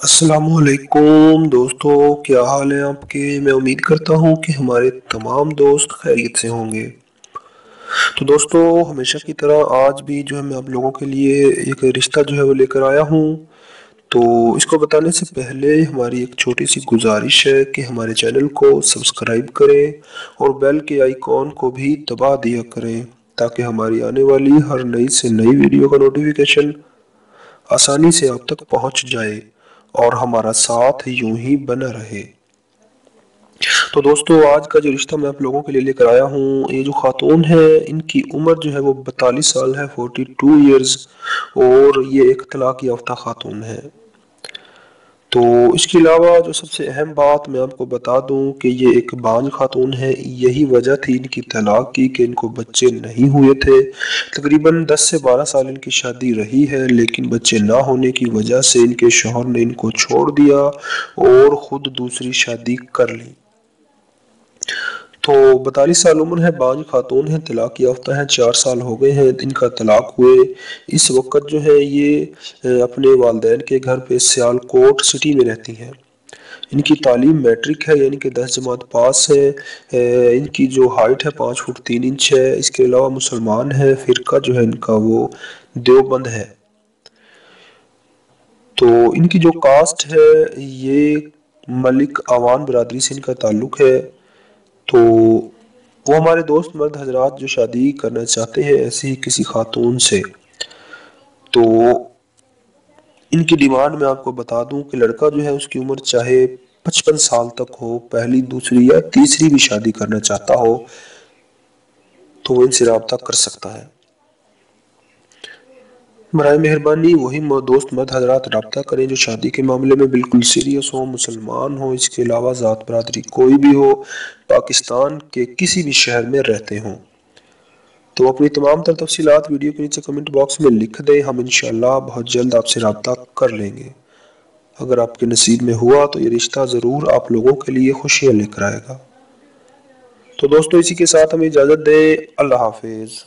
असलकुम दोस्तों, क्या हाल है आपके? मैं उम्मीद करता हूँ कि हमारे तमाम दोस्त खैरियत से होंगे। तो दोस्तों, हमेशा की तरह आज भी जो है मैं आप लोगों के लिए एक रिश्ता जो है वो लेकर आया हूँ। तो इसको बताने से पहले हमारी एक छोटी सी गुजारिश है कि हमारे चैनल को सब्सक्राइब करें और बेल के आइकॉन को भी दबा दिया करें, ताकि हमारी आने वाली हर नई से नई वीडियो का नोटिफिकेशन आसानी से आप तक पहुँच जाए। और हमारा साथ यूँ ही बना रहे। तो दोस्तों, आज का जो रिश्ता मैं आप लोगों के लिए लेकर आया हूँ, ये जो खातून है, इनकी उम्र जो है वो बतालीस साल है फोर्टी टू ईयर्स और ये एक तलाक याफ्ता खातून है। तो इसके अलावा जो सबसे अहम बात मैं आपको बता दूँ कि ये एक बान खातून है, यही वजह थी इनकी तलाक की कि इनको बच्चे नहीं हुए थे। तकरीबन 10 से 12 साल इनकी शादी रही है, लेकिन बच्चे ना होने की वजह से इनके शोहर ने इनको छोड़ दिया और ख़ुद दूसरी शादी कर ली। तो बतालीस साल उम्र है बाज खातून है, तलाक याफ्ता है, चार साल हो गए हैं, इनका तलाक हुए। इस वक्त जो है ये अपने वालदेन के घर पे सियालकोट सिटी में रहती हैं। इनकी तालीम मैट्रिक है, यानी कि दस जमात पास है। इनकी जो हाइट है पाँच फुट तीन इंच है। इसके अलावा मुसलमान है, फ़िरका जो है इनका वो देवबंद है। तो इनकी जो कास्ट है, ये मलिक अवान बरदरी से इनका ताल्लुक़ है। तो वो हमारे दोस्त मर्द हजरात जो शादी करना चाहते हैं, ऐसी किसी खातून से। तो इनकी डिमांड में आपको बता दूँ कि लड़का जो है, उसकी उम्र चाहे पचपन साल तक हो, पहली, दूसरी या तीसरी भी शादी करना चाहता हो तो वो इनसे रबता कर सकता है। बर मेहरबानी, वही दोस्त मर्द हजरात रबता करें जो शादी के मामले में बिल्कुल सीरियस हो, मुसलमान हो, इसके अलावा ज़ात बरदरी कोई भी हो, पाकिस्तान के किसी भी शहर में रहते हों। तो अपनी तमाम तर तफसीत वीडियो के नीचे कमेंट बॉक्स में लिख दें, हम इन बहुत जल्द आपसे रबता कर लेंगे। अगर आपके नसीब में हुआ तो ये रिश्ता ज़रूर आप लोगों के लिए खुशियाँ लेकर आएगा। तो दोस्तों, इसी के साथ हमें इजाज़त दें, अल्लाह हाफिज़।